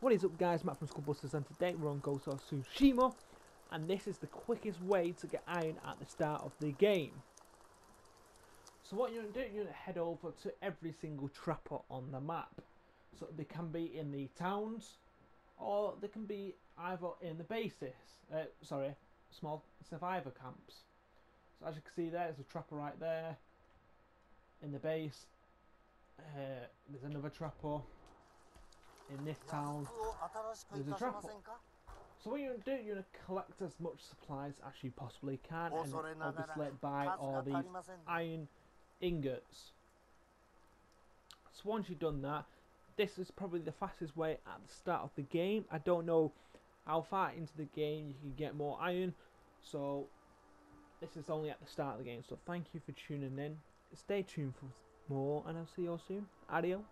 What is up guys, Matt from Skullbusters and today we're on Ghost of Tsushima and this is the quickest way to get iron at the start of the game. So what you're going to do, you're going to head over to every single trapper on the map. So they can be in the towns or they can be either in the bases, uh, sorry, small survivor camps. So as you can see there, there's a trapper right there in the base. Uh, there's another trapper in this town. There's a trapper. So what you're going to do, you're going to collect as much supplies as you possibly can and obviously buy all these iron ingots. So once you've done that, this is probably the fastest way at the start of the game. I don't know how far into the game you can get more iron, so this is only at the start of the game. So thank you for tuning in. Stay tuned for more, and I'll see you all soon. Adios.